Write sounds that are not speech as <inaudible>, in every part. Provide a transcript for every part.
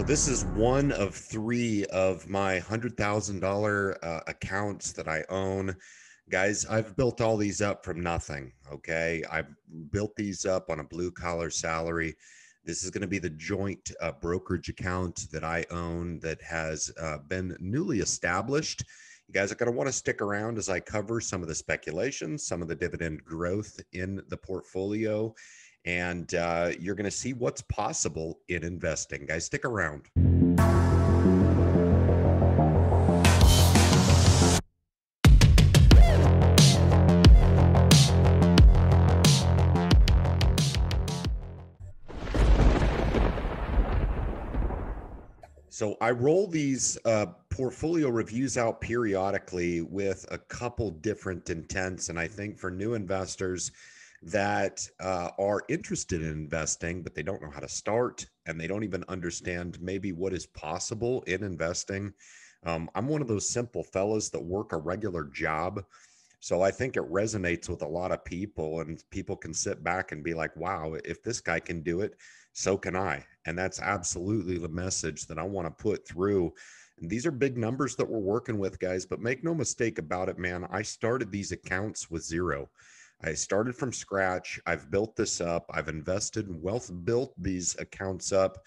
So this is one of three of my hundred thousand dollar uh, accounts that I own. Guys, I've built all these up from nothing. Okay, I built these up on a blue collar salary. This is going to be the joint uh, brokerage account that I own that has uh, been newly established. You guys are going to want to stick around as I cover some of the speculation, some of the dividend growth in the portfolio, and uh, you're going to see what's possible in investing. Guys, stick around. So I roll these uh, portfolio reviews out periodically with a couple different intents, and I think for new investors that uh, are interested in investing, but they don't know how to start and they don't even understand maybe what is possible in investing. Um, I'm one of those simple fellas that work a regular job. So I think it resonates with a lot of people, and people can sit back and be like, wow, if this guy can do it, so can I. And that's absolutely the message that I want to put through. And these are big numbers that we're working with, guys, but make no mistake about it, man. I started these accounts with zero. I started from scratch. I've built this up. I've invested wealth, built these accounts up.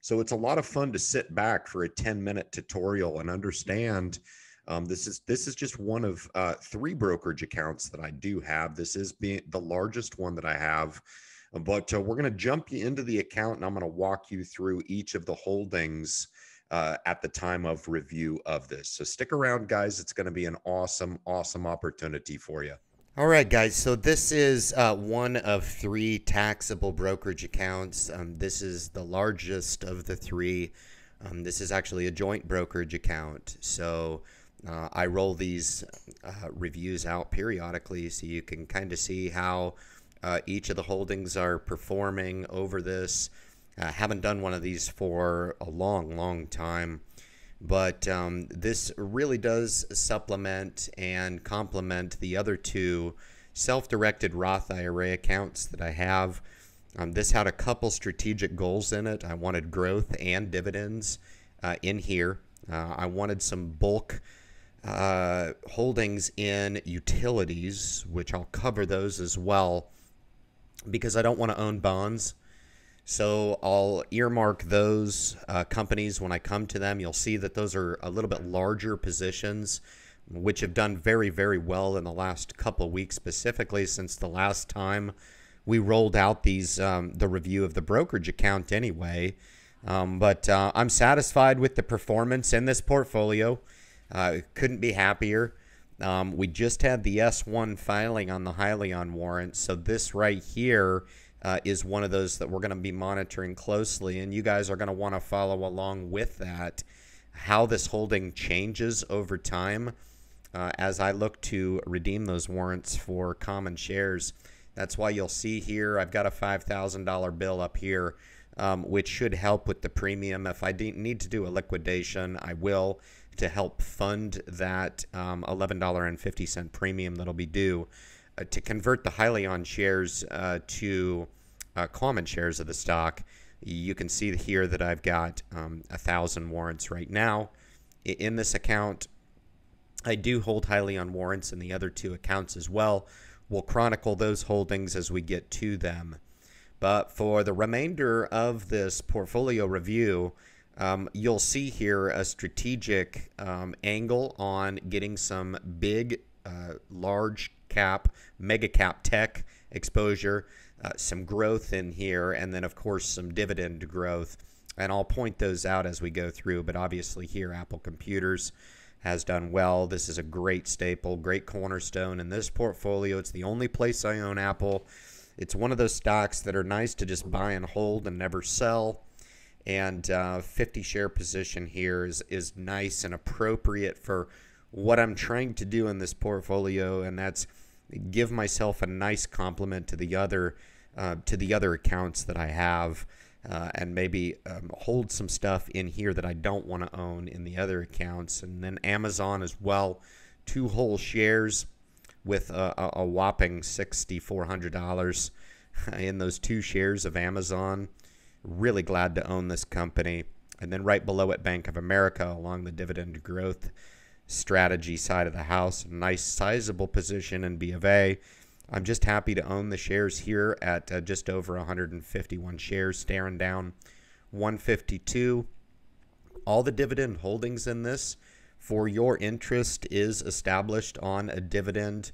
So it's a lot of fun to sit back for a 10 minute tutorial and understand. Um, this is this is just one of uh, three brokerage accounts that I do have. This is being the largest one that I have. But uh, we're going to jump you into the account and I'm going to walk you through each of the holdings uh, at the time of review of this. So stick around, guys. It's going to be an awesome, awesome opportunity for you. All right, guys. So this is uh, one of three taxable brokerage accounts. Um, this is the largest of the three. Um, this is actually a joint brokerage account. So uh, I roll these uh, reviews out periodically so you can kind of see how uh, each of the holdings are performing over this. I haven't done one of these for a long, long time, but um, this really does supplement and complement the other two self directed Roth IRA accounts that I have. Um, this had a couple strategic goals in it. I wanted growth and dividends uh, in here. Uh, I wanted some bulk uh, holdings in utilities, which I'll cover those as well because I don't want to own bonds. So I'll earmark those uh, companies when I come to them. You'll see that those are a little bit larger positions, which have done very, very well in the last couple of weeks, specifically since the last time we rolled out these um, the review of the brokerage account anyway. Um, but uh, I'm satisfied with the performance in this portfolio. Uh, couldn't be happier. Um, we just had the S1 filing on the Hyliion warrant, so this right here uh, is one of those that we're going to be monitoring closely, and you guys are going to want to follow along with that. How this holding changes over time uh, as I look to redeem those warrants for common shares. That's why you'll see here I've got a $5,000 bill up here, um, which should help with the premium. If I need to do a liquidation, I will to help fund that um, $11.50 premium that'll be due to convert the Hyliion shares uh, to uh, common shares of the stock. You can see here that I've got um, a thousand warrants right now in this account. I do hold Hyliion warrants in the other two accounts as well. We'll chronicle those holdings as we get to them. But for the remainder of this portfolio review, um, you'll see here a strategic um, angle on getting some big, uh, large cap, mega cap tech exposure, uh, some growth in here, and then, of course, some dividend growth. And I'll point those out as we go through. But obviously, here, Apple Computers has done well. This is a great staple, great cornerstone in this portfolio. It's the only place I own Apple. It's one of those stocks that are nice to just buy and hold and never sell and uh, 50 share position here is is nice and appropriate for what I'm trying to do in this portfolio, and that's give myself a nice compliment to the other uh, to the other accounts that I have, uh, and maybe um, hold some stuff in here that I don't want to own in the other accounts, and then Amazon as well, two whole shares with a, a whopping sixty four hundred dollars <laughs> in those two shares of Amazon really glad to own this company. And then right below it, Bank of America along the dividend growth strategy side of the house. Nice sizable position in B of A. I'm just happy to own the shares here at uh, just over 151 shares, staring down 152. All the dividend holdings in this for your interest is established on a dividend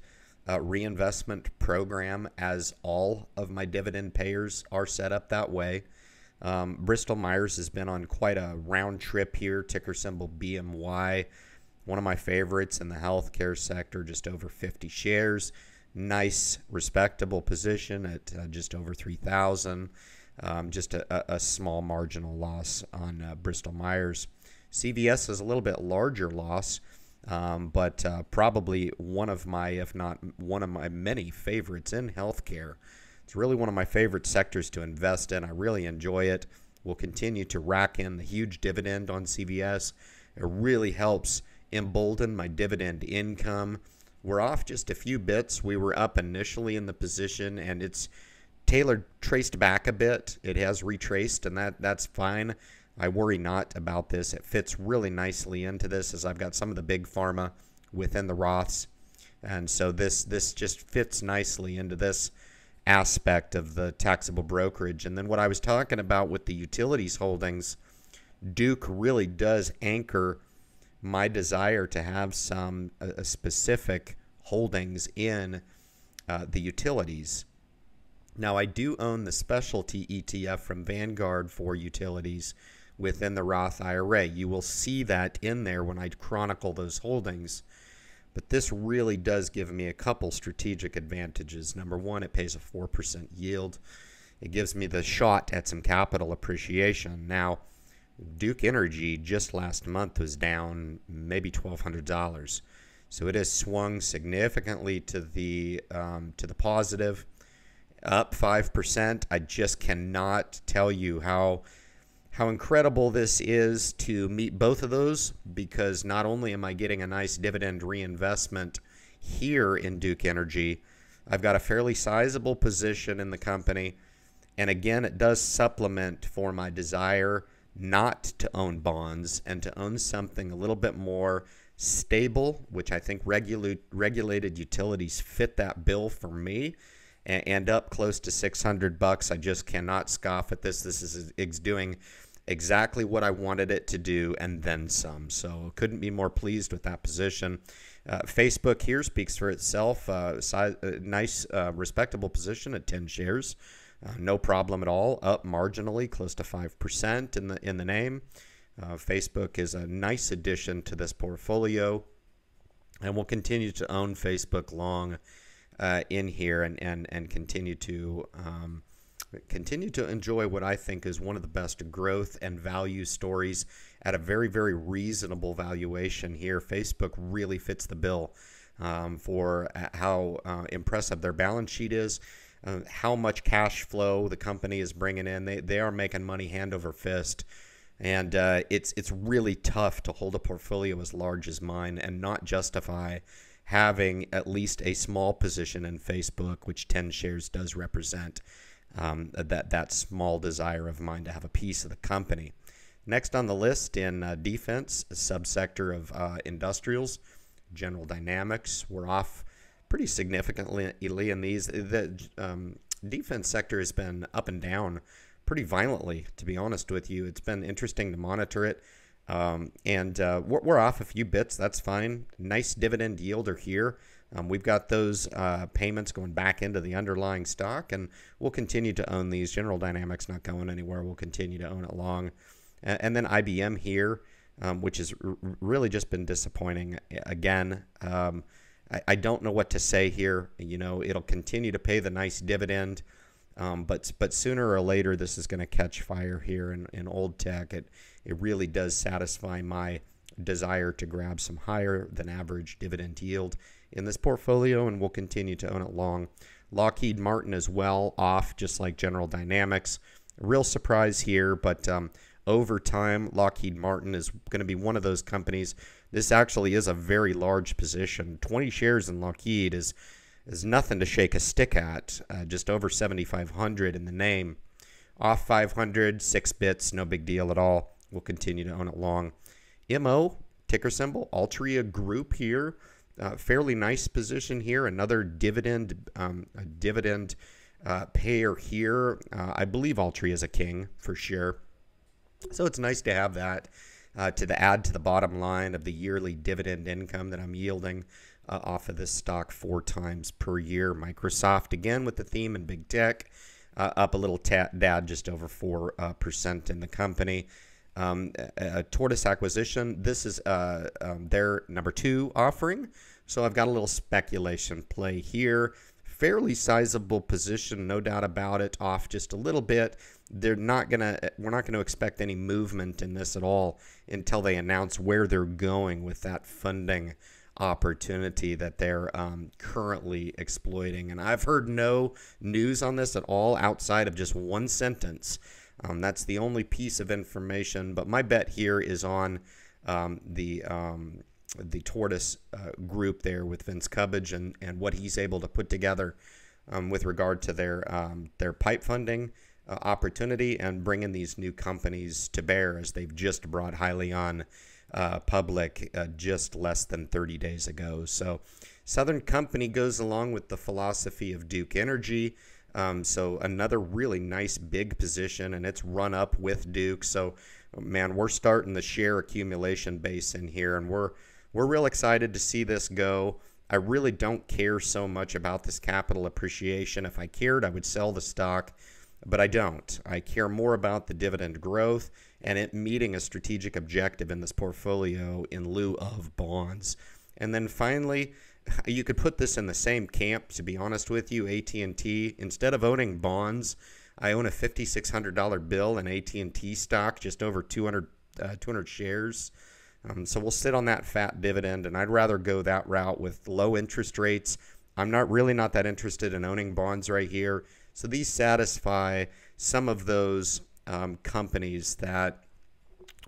uh, reinvestment program, as all of my dividend payers are set up that way. Um, Bristol Myers has been on quite a round trip here, ticker symbol BMY. One of my favorites in the healthcare sector, just over 50 shares. Nice, respectable position at uh, just over 3,000. Um, just a, a, small marginal loss on uh, Bristol Myers. CVS is a little bit larger loss, um, but uh, probably one of my, if not one of my many favorites in healthcare. It's really one of my favorite sectors to invest in. I really enjoy it. We'll continue to rack in the huge dividend on CVS. It really helps embolden my dividend income. We're off just a few bits. We were up initially in the position, and it's Taylor traced back a bit. It has retraced, and that that's fine. I worry not about this. It fits really nicely into this as I've got some of the big pharma within the Roths. And so this this just fits nicely into this aspect of the taxable brokerage. And then what I was talking about with the utilities holdings, Duke really does anchor my desire to have some a, specific holdings in uh, the utilities. Now, I do own the specialty ETF from Vanguard for utilities within the Roth IRA. You will see that in there when I chronicle those holdings. But this really does give me a couple strategic advantages. Number one, it pays a 4% yield. It gives me the shot at some capital appreciation. Now, Duke Energy just last month was down maybe $1,200. So it has swung significantly to the um, to the positive, up five percent. I just cannot tell you how how incredible this is to meet both of those because not only am I getting a nice dividend reinvestment here in Duke Energy, I've got a fairly sizable position in the company. And again, it does supplement for my desire not to own bonds and to own something a little bit more stable, which I think regula- regulated utilities fit that bill for me and up close to 600 bucks. I just cannot scoff at this. This is, is doing exactly what I wanted it to do and then some. So couldn't be more pleased with that position. Uh, Facebook here speaks for itself. Uh, size, uh, nice, uh, respectable position at 10 shares. Uh, no problem at all. Up marginally, close to five percent in the in the name. Uh, Facebook is a nice addition to this portfolio, and we'll continue to own Facebook long in here and and and continue to. Um, continue to enjoy what I think is one of the best growth and value stories at a very, very reasonable valuation here. Facebook really fits the bill um, for uh, how uh, impressive their balance sheet is. Uh, how much cash flow the company is bringing in. They, they are making money hand over fist. And uh, it's it's really tough to hold a portfolio as large as mine and not justify having at least a small position in Facebook, which 10 shares does represent um, that that small desire of mine to have a piece of the company. Next on the list in uh, defense, a subsector of uh, industrials, General Dynamics. We're off pretty significantly in these. The um, defense sector has been up and down pretty violently, to be honest with you. It's been interesting to monitor it. Um, and uh, we're, off a few bits. That's fine. Nice dividend yielder here. Um, we've got those uh, payments going back into the underlying stock, and we'll continue to own these. General Dynamics not going anywhere. We'll continue to own it long. And, then IBM here, um, which has really just been disappointing again. Um, I, I, don't know what to say here. You know, it'll continue to pay the nice dividend. Um, but but sooner or later, this is going to catch fire here in, in old tech. It it really does satisfy my desire to grab some higher than average dividend yield in this portfolio, and we'll continue to own it long. Lockheed Martin as well, off just like General Dynamics. real surprise here, but um, over time, Lockheed Martin is going to be one of those companies. This actually is a very large position. 20 shares in Lockheed is is nothing to shake a stick at. Uh, just over 7,500 in the name. Off 500, six bits, no big deal at all. we'll continue to own it long. MO, ticker symbol, Altria Group here. Uh, fairly nice position here. Another dividend, um, dividend uh, payer here. Uh, I believe Altria is a king for sure. So it's nice to have that uh, to the add to the bottom line of the yearly dividend income that I'm yielding uh, off of this stock four times per year. Microsoft again with the theme in big tech, uh, up a little tad, just over four uh, percent in the company. Um, Tortoise acquisition. This is uh, um, their number two offering. So I've got a little speculation play here. Fairly sizable position, no doubt about it. Off just a little bit they're not gonna we're not gonna expect any movement in this at all until they announce where they're going with that funding opportunity that they're um, currently exploiting. And I've heard no news on this at all outside of just one sentence. Um, that's the only piece of information. But my bet here is on um, the um, the Tortoise uh, group there with Vince Cubbage and, and what he's able to put together um, with regard to their um, their pipe funding uh, opportunity and bringing these new companies to bear as they've just brought Hyliion uh, public uh, just less than 30 days ago. So, Southern Company goes along with the philosophy of Duke Energy. Um, so, another really nice big position, and it's run up with Duke. So, man, we're starting the share accumulation base in here, and we're we're real excited to see this go. I really don't care so much about this capital appreciation. If I cared, I would sell the stock but I don't. I care more about the dividend growth and it meeting a strategic objective in this portfolio in lieu of bonds. And then finally, you could put this in the same camp to be honest with you, AT&T instead of owning bonds, I own a $5600 bill in AT&T stock, just over 200 uh, 200 shares. Um, so we'll sit on that fat dividend and I'd rather go that route with low interest rates. I'm not really not that interested in owning bonds right here. So these satisfy some of those um, companies that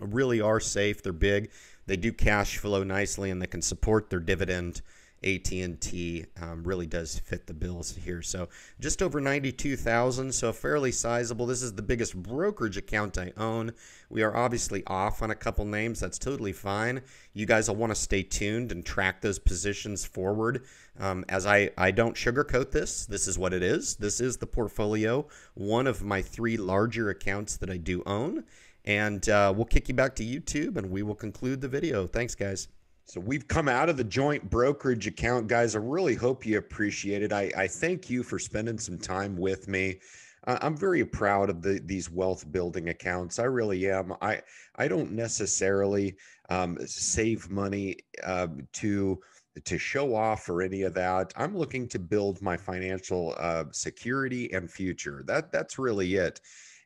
really are safe. They're big. They do cash flow nicely, and they can support their dividend AT&T um, really does fit the bills here. So just over 92,000, so fairly sizable. This is the biggest brokerage account I own. We are obviously off on a couple names. That's totally fine. You guys will want to stay tuned and track those positions forward. Um, as I, I don't sugarcoat this, this is what it is. This is the portfolio, one of my three larger accounts that I do own. And uh, we'll kick you back to YouTube and we will conclude the video. Thanks, guys. So we've come out of the joint brokerage account, guys. I really hope you appreciate it. I, I thank you for spending some time with me. I'm very proud of the, these wealth building accounts. I really am. I I don't necessarily um, save money uh, to to show off or any of that. I'm looking to build my financial uh, security and future. That that's really it.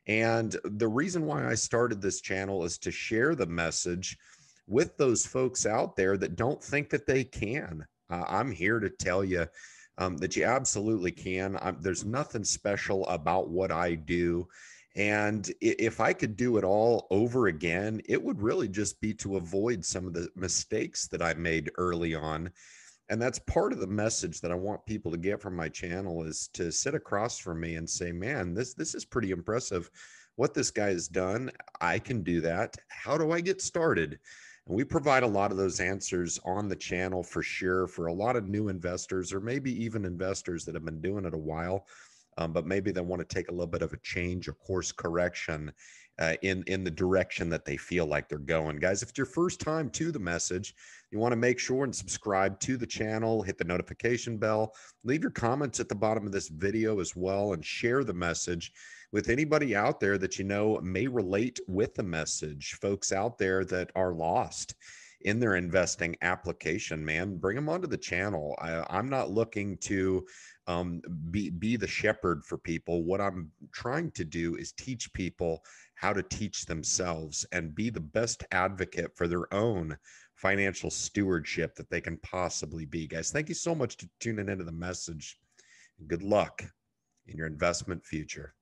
And the reason why I started this channel is to share the message with those folks out there that don't think that they can. Uh, I'm here to tell you um, that you absolutely can. I'm, there's nothing special about what I do. And if I could do it all over again, it would really just be to avoid some of the mistakes that I made early on. And that's part of the message that I want people to get from my channel is to sit across from me and say, man, this, this is pretty impressive. What this guy has done, I can do that. How do I get started? And we provide a lot of those answers on the channel for sure for a lot of new investors or maybe even investors that have been doing it a while, um, but maybe they want to take a little bit of a change, a course correction uh, in, in the direction that they feel like they're going. Guys, if it's your first time to the message, you want to make sure and subscribe to the channel, hit the notification bell, leave your comments at the bottom of this video as well, and share the message with anybody out there that you know may relate with the message, folks out there that are lost in their investing application, man, bring them onto the channel. I, am not looking to um, be be the shepherd for people. What I'm trying to do is teach people how to teach themselves and be the best advocate for their own financial stewardship that they can possibly be. Guys, thank you so much for tuning into the message. Good luck in your investment future.